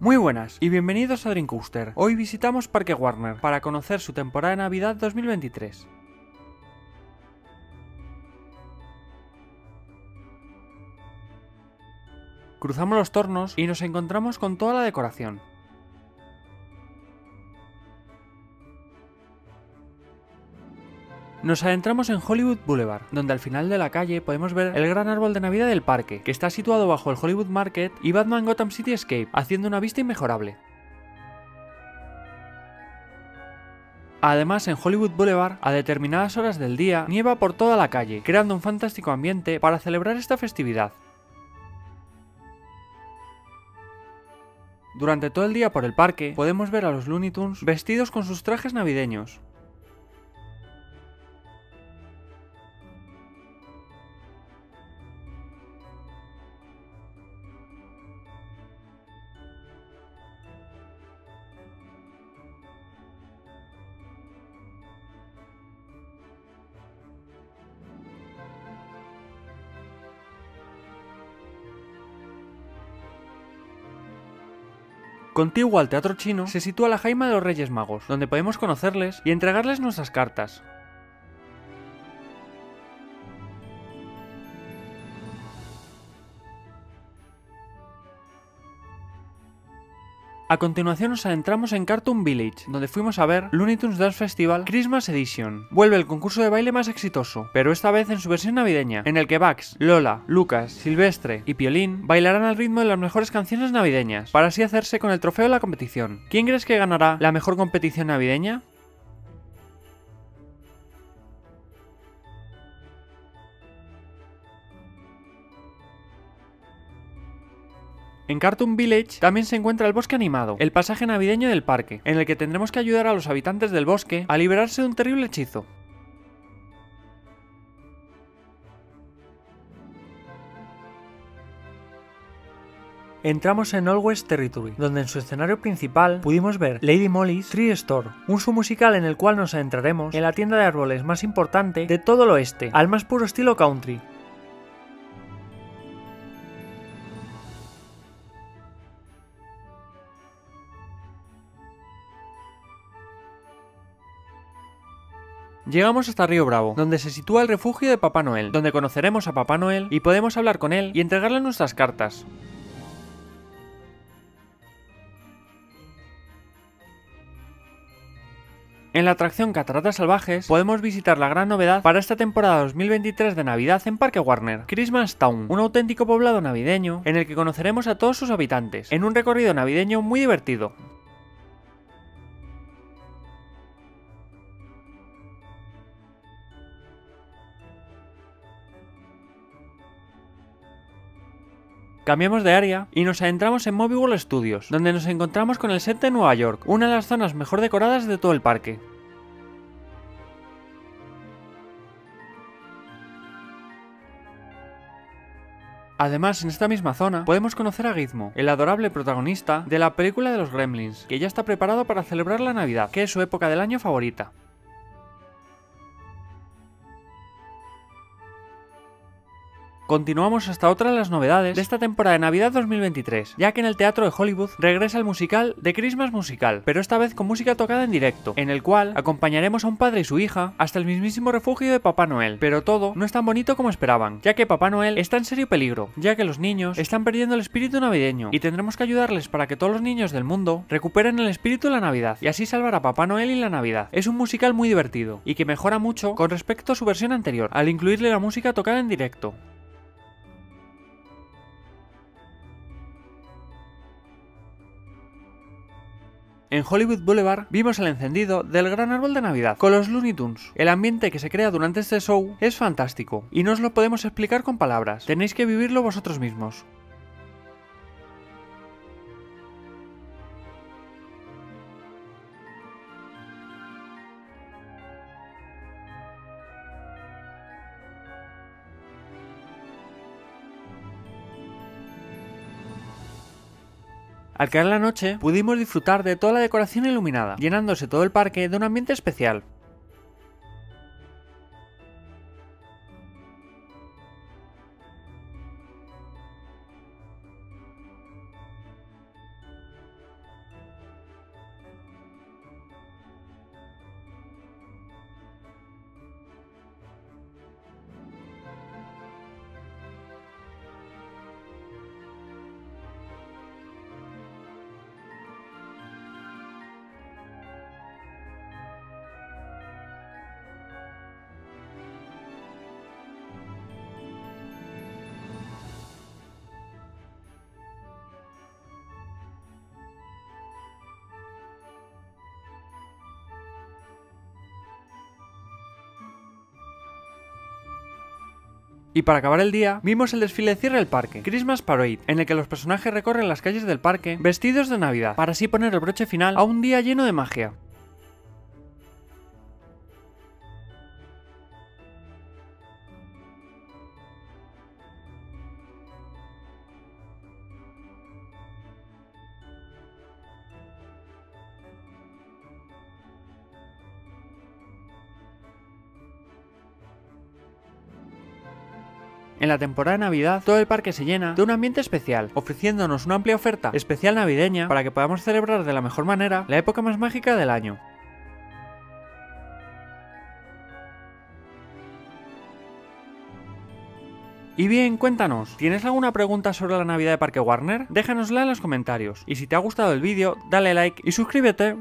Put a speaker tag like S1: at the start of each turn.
S1: Muy buenas y bienvenidos a Drink Coaster. Hoy visitamos Parque Warner para conocer su temporada de Navidad 2023. Cruzamos los tornos y nos encontramos con toda la decoración. Nos adentramos en Hollywood Boulevard, donde al final de la calle podemos ver el gran árbol de Navidad del parque, que está situado bajo el Hollywood Market y Batman Gotham City Escape, haciendo una vista inmejorable. Además, en Hollywood Boulevard, a determinadas horas del día, nieva por toda la calle, creando un fantástico ambiente para celebrar esta festividad. Durante todo el día por el parque podemos ver a los Looney Tunes vestidos con sus trajes navideños. Contiguo al Teatro Chino se sitúa la Jaima de los Reyes Magos, donde podemos conocerles y entregarles nuestras cartas. A continuación nos adentramos en Cartoon Village, donde fuimos a ver Looney Tunes Dance Festival Christmas Edition. Vuelve el concurso de baile más exitoso, pero esta vez en su versión navideña, en el que Bugs, Lola, Lucas, Silvestre y Piolín bailarán al ritmo de las mejores canciones navideñas, para así hacerse con el trofeo de la competición. ¿Quién crees que ganará la mejor competición navideña? En Cartoon Village también se encuentra el bosque animado, el pasaje navideño del parque, en el que tendremos que ayudar a los habitantes del bosque a liberarse de un terrible hechizo. Entramos en All West Territory, donde en su escenario principal pudimos ver Lady Molly's Tree Store, un show musical en el cual nos adentraremos en la tienda de árboles más importante de todo el oeste, al más puro estilo country, Llegamos hasta Río Bravo, donde se sitúa el refugio de Papá Noel, donde conoceremos a Papá Noel y podemos hablar con él y entregarle nuestras cartas. En la atracción Cataratas Salvajes podemos visitar la gran novedad para esta temporada 2023 de Navidad en Parque Warner, Christmas Town, un auténtico poblado navideño en el que conoceremos a todos sus habitantes, en un recorrido navideño muy divertido. Cambiamos de área y nos adentramos en Movie World Studios, donde nos encontramos con el set de Nueva York, una de las zonas mejor decoradas de todo el parque. Además, en esta misma zona podemos conocer a Gizmo, el adorable protagonista de la película de los Gremlins, que ya está preparado para celebrar la Navidad, que es su época del año favorita. Continuamos hasta otra de las novedades de esta temporada de Navidad 2023, ya que en el Teatro de Hollywood regresa el musical The Christmas Musical, pero esta vez con música tocada en directo, en el cual acompañaremos a un padre y su hija hasta el mismísimo refugio de Papá Noel, pero todo no es tan bonito como esperaban, ya que Papá Noel está en serio peligro, ya que los niños están perdiendo el espíritu navideño y tendremos que ayudarles para que todos los niños del mundo recuperen el espíritu de la Navidad y así salvar a Papá Noel y la Navidad. Es un musical muy divertido y que mejora mucho con respecto a su versión anterior, al incluirle la música tocada en directo. En Hollywood Boulevard vimos el encendido del gran árbol de Navidad con los Looney Tunes. El ambiente que se crea durante este show es fantástico y no os lo podemos explicar con palabras, tenéis que vivirlo vosotros mismos. Al caer la noche, pudimos disfrutar de toda la decoración iluminada, llenándose todo el parque de un ambiente especial. Y para acabar el día, vimos el desfile de cierre del parque, Christmas Parade, en el que los personajes recorren las calles del parque vestidos de Navidad, para así poner el broche final a un día lleno de magia. En la temporada de Navidad, todo el parque se llena de un ambiente especial, ofreciéndonos una amplia oferta especial navideña para que podamos celebrar de la mejor manera la época más mágica del año. Y bien, cuéntanos, ¿tienes alguna pregunta sobre la Navidad de Parque Warner? Déjanosla en los comentarios. Y si te ha gustado el vídeo, dale like y suscríbete.